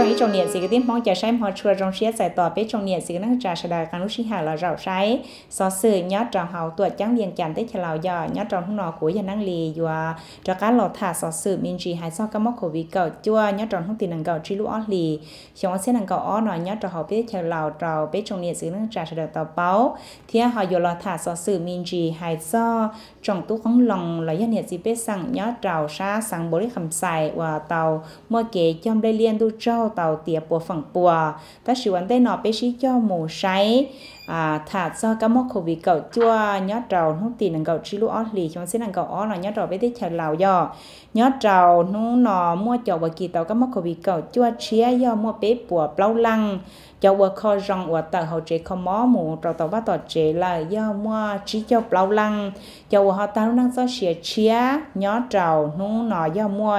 trong ý trong niệm gì cái tiếng mong chờ sai họ chưa trong xía giải tỏa biết trong niệm gì cái năng trà sẽ đại càng lúc sinh hạ là rào sai. So sự nhớ trong hậu tuổi trắng viên chẳng tới chờ lão giờ nhớ trong hôm nọ của gia năng lì và cho cá lò thả so sự minh chỉ hay so các mốc khẩu vị cầu chua, nhớ trong thông tin năng cầu tri lũ lì. Chúng sẽ năng cầu ó nọ nhớ trong hậu biết chờ lào trào biết trong niệm gì năng trà sẽ đại tàu báo. Thì họ vừa lò thả so sự minh chỉ hay so trong tú không lòng là gia niệm gì biết rằng nhớ trào sa, sang bố đi khẩm xài và tàu, mua kế trong đây liên tu trâu tàu tiệp bùa phẳng bùa ta sử vấn đây nọ bé sĩ cho mù sáy à thả do các mốc khẩu vị cậu chua nhớ trầu nó tiền năng cậu chỉ lúa lì chúng sẽ năng cậu ó là nhớ trầu bé tích chờ lào do nhớ trào nó nọ mua chậu và kỳ tàu các mốc khẩu vị cậu chua chia do mua bé bùa bao lăng cho vợ kho rong ở tờ hậu chế không mó mù trò tàu bắt tàu chế là do mua chỉ cho bao lăng cho vợ họ tao năng do xỉa chia nhớ trầu nó nọ do mua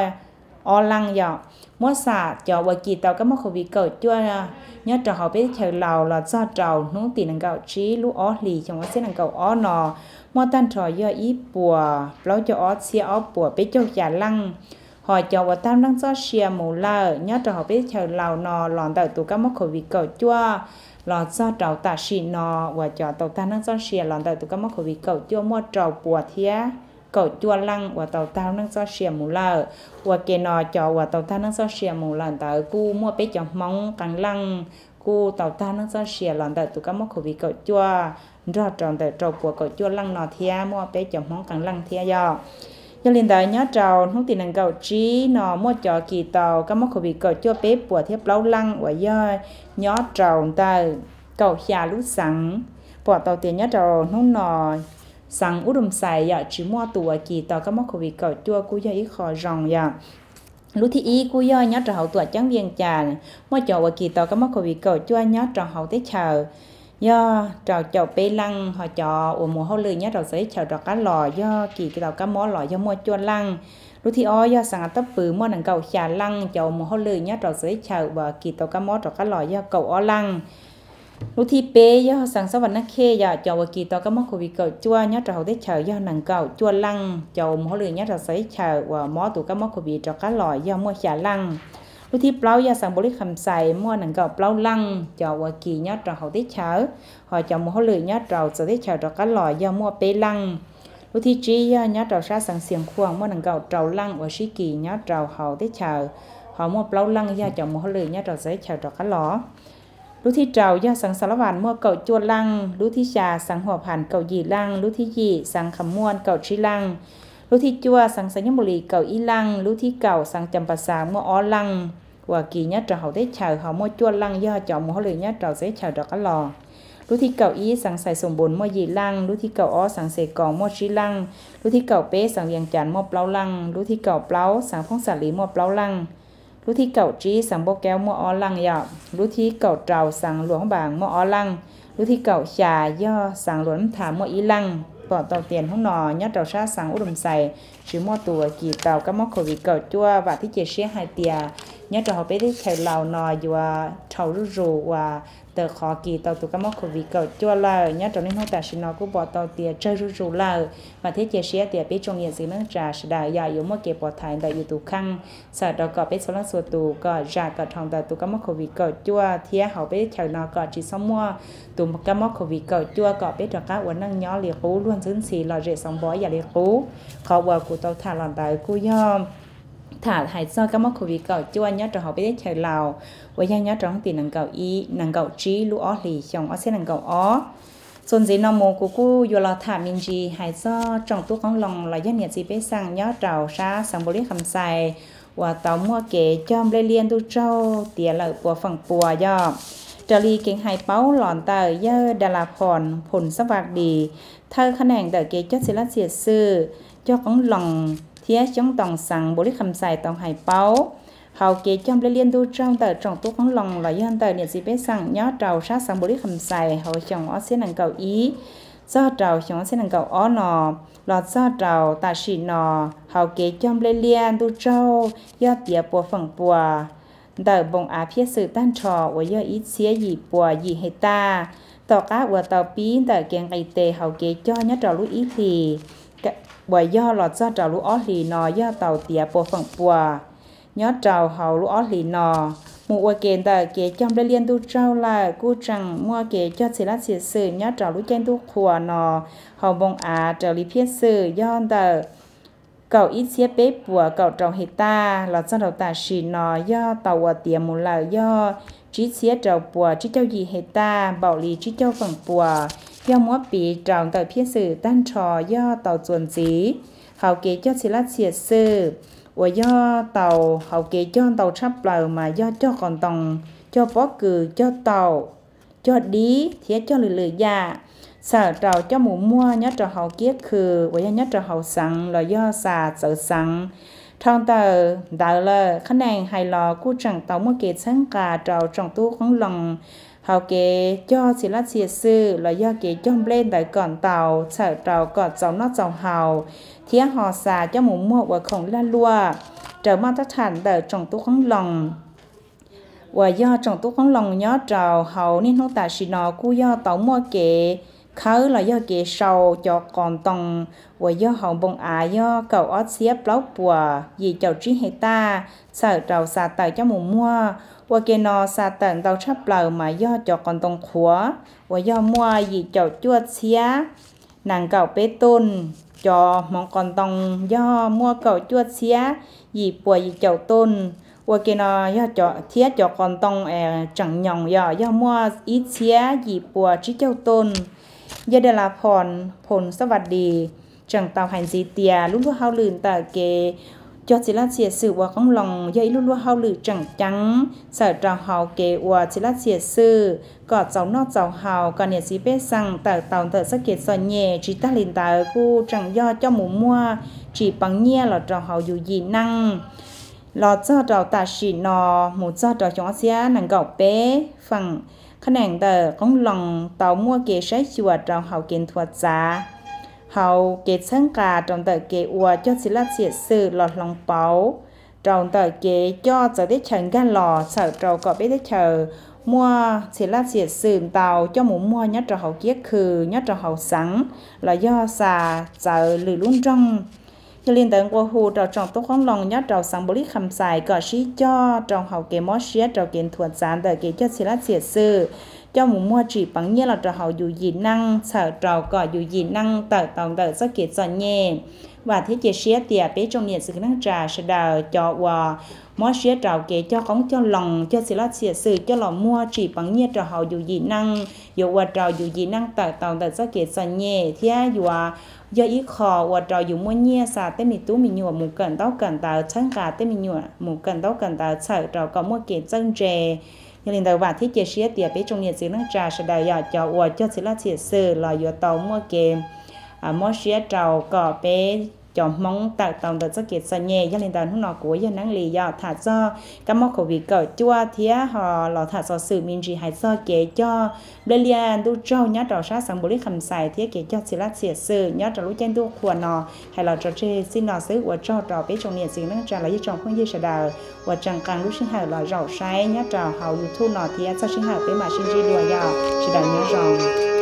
o lăng giờ mua xả cho vợ kỳ tàu các mắc khẩu vị cậu chua nhớ trò họ biết chờ lào là do trầu nó tiền năng cầu trí lũ ó lì trong cái năng cầu ó nò mua tan trò do ý bùa lâu cho ó xia ó bùa biết cho giả lăng họ cho vào tam năng do xia mù la nhớ trò họ biết chờ lào nò lòn đợi tụ các mắc khẩu vị cậu chua lò do trầu tạ xì nò và cho tàu tan năng do xia lòn đợi tụ các mắc khẩu vị cậu chua mua trầu bùa thía cậu chua lăng và tàu tao năng so xìa mù lờ và kê nọ cho và tàu tao năng so xìa mù lần tại cu mua bé cho mong càng lăng. Cu tàu tao năng so xìa lần tại tụi các mốc khẩu vị cậu chua rõ tròn tại trâu của cậu chua lăng nọ thia, mua bé cho mong càng lăng thia do. Cho nên tại nhớ trầu không tiền năng cậu trí, nọ mua cho kỳ tàu các mốc khẩu vị cậu chua bé của thiếp lâu lăng và do nhớ trầu tại cậu xà lú sẵn. Bỏ tàu tiền nhớ trầu không nò sang u đum sai ya chỉ mua tụ kỳ tao các mốc khẩu vị cậu chua cú ya ít khó rong ya lúc thì ý cú ya nhớ trò hậu tuổi trắng viên trà mua chậu kỳ tao các mốc khẩu vị cậu chua nhớ trò hậu tế chờ do trò chậu bê lăng, họ chọ ủa mùa hậu lười nhớ trò giấy chờ trò cá lò, do kỳ cái tàu cá mó lò do mua chua lăng. Lúc thì oi do sang tấp bự mua nằng cầu xà lăng, chậu mùa hậu lười nhớ trò giấy chờ và kỳ tàu cá mó trò cá lò do cầu o lăng lúc thi bê giờ sáng sau vẫn khê giờ chào và kỳ to các món khẩu vị cầu chua nhớ học tết chờ giờ nặng cầu chua lăng chào mỗi lười nhớ trào sấy chờ và mó tụ các món khẩu vị trào cá lòi giờ mua chả lăng. Lúc thi plau giờ sáng bố lý khẩm mua nặng cầu plau lăng chào và kỳ nhớ học tết chờ họ chào mỗi lười nhớ trào sấy chờ trào cá lòi giờ mua bê lăng. Lúc thi trí do nhớ trào sát sáng xiềng khoang mua nặng cầu trầu lăng và sĩ kỳ nhớ trào học tết chờ họ mua plau lăng giờ chào mỗi lười nhớ trào sấy chờ trào cá lòi รู้ที่เจ้าย่าสังสารวันมั่วเก่าจวนลังรู้ที่ชาสังหัวผ่านเก่ายีลังรู้ที่ยีสังขมวนเก่าชิลังรู้ที่จัวสังสัญญบุรีเก่าอีลังรู้ที่เก่าสังจำปาสามมั่วอ้อลังว่ากี่เนี่ยเจ้าเขาได้เฉาเขามั่วจวนลังย่อเจ้ามั่วเลยเนี่ยเจ้าได้เฉาดอกกะหลอรู้ที่เก่าอีสังใส่สมบูรณ์มั่วยีลังรู้ที่เก่าอ้อสังเสกองมั่วชิลังรู้ที่เก่าเป๊สังเวียงจันมั่วเปล่าลังรู้ที่เก่าเปล่าสังพงศาลีมั่วเปล่าลัง lúc thi cậu trí sang bô kéo mua ó lăng ya lúc thi cậu trào sang luống bảng mua ó lăng. Lúc thi cậu trà do sang luống thả mua ý lăng, bỏ tàu tiền không nò nhớ trào sát sang ú đùm xài. Chứ mua tùa kỳ tàu các móc khẩu vị cậu chua và thích chế xe hai tìa nhớ trào học bé thích thầy lào nò và trào rú rù và tờ khó kỳ tàu tụ các mốc của vị cậu chua là nhá trong nên hôm ta xin nó cũng bỏ tàu tiền chơi rú rú là và thế chia sẻ tiền biết trong hiện sự nó trả sẽ đại giờ yếu một kẹp bỏ thành đại yếu tụ khăn. Sợ đó có biết số lần số tụ có ra có thằng đại tụ các mốc của vị cậu chua thì họ biết chờ nó có chỉ xong mua tụ các mốc của vị cậu chua có biết được các vấn năng nhỏ liệt cú luôn dính xì là dễ sống bó ya liệt cú khó vào của tàu thả lòn đại cú yom thả hãy do các mốc khẩu cầu cậu chua nhớ cho họ biết chơi lào. Với nhau nhớ trong tiền năng cậu y năng cậu trí, lũ ó, lì chồng, ó sẽ năng cậu ó. Xuân gì nông mô của cô dù là thả mình gì hãy do trong tu con lòng, là dân nhiệt gì bé sang, nhớ trào xa sang bố lý khẩm xài. Và tàu mua kế cho lê liên tu trâu tìa lợi của phần bùa do trở ly kiến hai báo lòn tờ dơ, đà là phòn phồn sắp bạc đi thơ khả năng đợi kế chất xí lát xìa sư, cho con lòng thiết trong tòng sẵn bố lý khẩm xài tòng hải báo. Hậu kỳ trong lê liên tu trong tờ trọng tu con lòng là dân tờ nhiệt gì biết sẵn nhớ trào sát sẵn bố lý khẩm xài hậu chồng ó xin năng cầu ý. Do trào chồng xin năng cầu ó nò lọt do trào tà sĩ nò hậu kỳ trong lê liên tu trâu, do tía bùa phẳng bùa. Tờ bông á phía sự tan trò của do ít xía gì bùa gì hệ ta. Tờ cá của tàu pí, tờ kiên cây tề hậu kỳ cho nhớ trào lũ ý thì bởi do lọt do trào lũ ó lì nò do tàu tía bộ phẳng bùa, nhớ trào hầu lũ ó lì nò. Mù ua kê tờ kê trong đây liên tu trao là cu chẳng mua kê cho xì lát xì sự nhớ trào lũ chen tu khùa nò. Hầu bông à trào lý phía sự do tờ cậu ít xế bếp bùa cậu trồng hết ta, lọt do đầu ta xì nò, do tàu ở tía mù là do trí xế trào bùa trí châu gì hết ta, bảo lý trí châu phần bùa. do múa bị trồng tờ phía sự tan trò do tàu chuẩn gì họ kế cho chỉ là chỉ sự 我要到后期将到出嚟嘛，要cho còn tòng cho bó cử cho tàu cho đi thế cho lử lử ya sợ trào cho mù mua nhớ trò hậu kiết khử và nhớ trò hậu sẵn là do xà sợ sẵn thong tờ đạo là khả năng hay lò cú chẳng tàu mua kê sáng cả trào trong tu không lòng hậu kê cho chỉ là chia sư là do kê trong lên tại còn tàu sợ trào còn cháu nó cháu hào thiên họ xà cho mù mua và không la lua trở mang tất thành tại trong tu không lòng và do trong tu không lòng nhớ trào hậu nên không tại xì nó cú do tàu mua kê khứ là do kê sầu cho còn tòng, và do hậu bông á do cầu ót xếp lóc bùa, vì chầu trí hệ ta, sợ trầu xà tờ cho mùa mua, và kê nó xà tận tàu chấp lờ mà do cho còn tòng khóa và do mua vì chầu chuột xía. Nàng cầu bê tôn cho mong còn tòng do mua cầu chuột xía, vì bùa vì chầu tôn, và kia nó do cho thiết cho con tòng à, chẳng nhòng do do mua ít xía gì bùa trí châu tôn. ยาเดลาพรผลสวัสดี จังเตาหันซีเตียลุ่นว่เฮาลืนตาเกจอสิลาเสียสื่อว่าของลองยายลุ่นว่าเฮาลือจังจังเสิร์จเฮาเกว่าสิลาเสียสื่อกอดเจ้านอกเจ้าเฮาก็เนี่ยสิเป้สั่งแต่เตาเตอสะเก็ดซอนเย่จิตาลินตากูจังย่อเจ้าหมูมัวจีปังเงี้ยหลอดเจ้าเฮาอยู่ยีนั่งหลอดเจ้าเจ้าตาสีนอหมูเจ้าเจ้าจงเสียหนังเก่าเป้ฝั่ง khả năng tờ con lòng tàu mua kê sách chùa trong hậu kiến thuật giá. Hậu kê sáng cả trong tờ kê ua cho xí lát xịt sư lọt lòng báu. Trong tờ kê cho giờ đến chẳng gan lò sợ trâu có biết đến chờ mua xí lát xịt sư tàu cho muốn mua nhất trong hậu kiết khử nhất trong hậu sẵn là do xà giờ lử luôn trong cho liên tận qua hồ trò trọng tốt không lòng nhát trò sáng bố lý khăm xài gọi sĩ cho trong hậu kế mó xía trò kiến thuật gián đời kế cho xí lát xỉa sư. Cho mù mua chỉ bằng như là trò hậu dù gì năng sở trò gọi dù gì năng, tờ tổng tờ rất kế cho nhẹ và thế chế xe tìa bế trong nhiệt sự năng trà sẽ đào cho và mua xe trào kế cho cống cho lòng cho xí lát xe sự cho lòng mua chỉ bằng nhiệt trào hậu dù gì năng dù và trào dù gì năng tạo tạo tạo ra kế cho nhẹ thế dù do ý khó và trò dù mua nhia sa tế mình tú mình nhua mù cần tao cần tao chân cả tế mình nhua mù cần tao cần tao sợ trò có mua kế chân trề nhưng lần đầu bạn thiết chế xe tiệp bên trong nhiệt sự năng trà sẽ đào cho và cho sự lát xe sự là dù tàu mua kế à mua xía trầu có bé cho mong tạo tàu được rất kiệt sa nhẹ. Gia đình đàn nó của gia năng lì do thả do. Các món khẩu vị cỡ chua thì họ lò thả do sự mình chỉ hay do kể cho. Bên liền tu trâu nhớ trò sát sang bố lý khẩm xài thì kể cho xì lát xỉa sự. Nhớ trò lúc chen tu khua nò hay là trò chê xin nò xứ của trò trò bé trong nhiệt xin năng trà là với trong không như sẽ đào và chẳng càng lúc sinh hào là rau sai nhớ trò hào youtube nò thì cho sinh hào bé mà sinh chi đùa giàu sẽ đào nhớ rồng